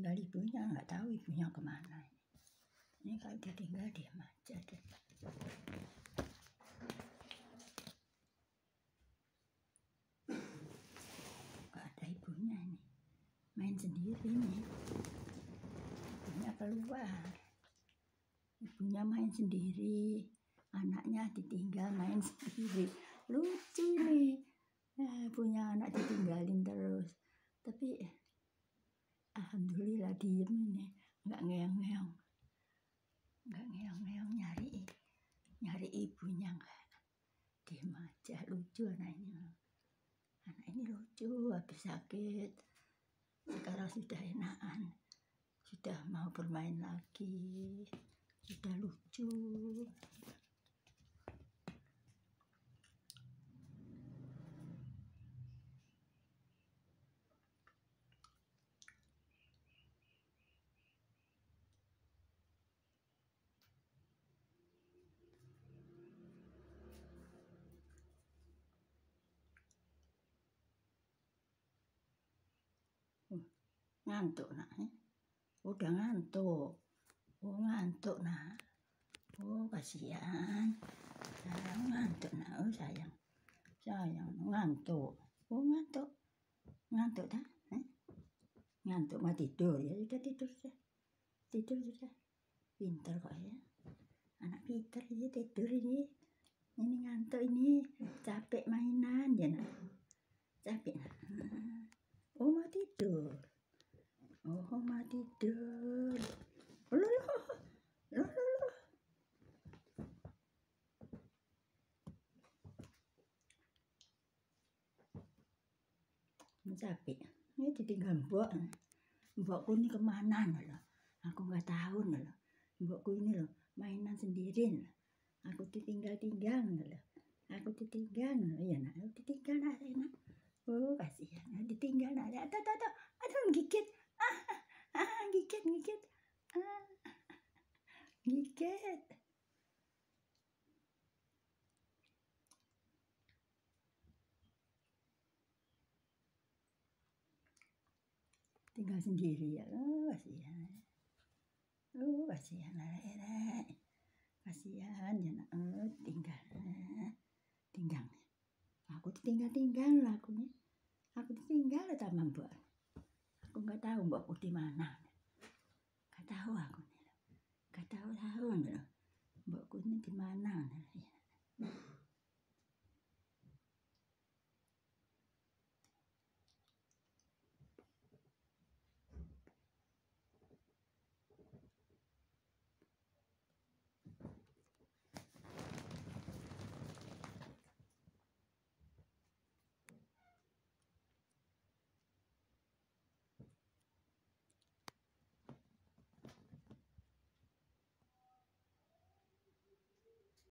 ditinggal ibunya nggak tahu ibunya ke mana ini. Kalau ditinggal diam aja deh nggak ada ibunya ini. Main sendiri nih ibunya keluar. Ibunya main sendiri. Anaknya ditinggal main sendiri. Lucu nih eh, punya anak ditinggalin terus. Tapi alhamdulillah diem ini. Nggak ngeong-ngeong. Nggak ngeong-ngeong nyari nyari ibunya nggak. Diem aja lucu anaknya. Anak ini lucu habis sakit. Sekarang sudah enakan. Sudah mau bermain lagi. Sudah lucu ngantuk nak eh? udah ngantuk. Oh ngantuk nak. Oh kasihan. Sayang ngantuk nak. Oh sayang. Sayang ngantuk. Oh ngantuk. Ngantuk dah eh? ngantuk mau tidur. Ya sudah tidur sudah. Tidur sudah. Pintar kok ya. Anak pintar ya tidur ini. Ini ngantuk ini. Capek mainan ya nak. Capek nak. Oh mau tidur oh mau tidur loh loh loh loh loh. Ini ditinggal mbok mbokku ini ke mana loh? Aku nggak tahu loh. Mbokku ini loh mainan sendiri loh. Aku ditinggal tinggal loh. Aku ditinggal loh. Ya nak. Aku ditinggal nak. Nak. Oh kasihan. Ditinggal nak. Ada ada ada. Ada gigit ah ah gigit gigit ah gigit tinggal sendiri ya. Oh kasihan. Oh kasihan rek kasihan ya nak. Oh, tinggal tinggal. Aku tinggal tinggal lah aku aku tinggal sama mbak aku nggak tahu mbakku di mana tao tha hơn nữa. Bỏ cuối những cái mà nàng này.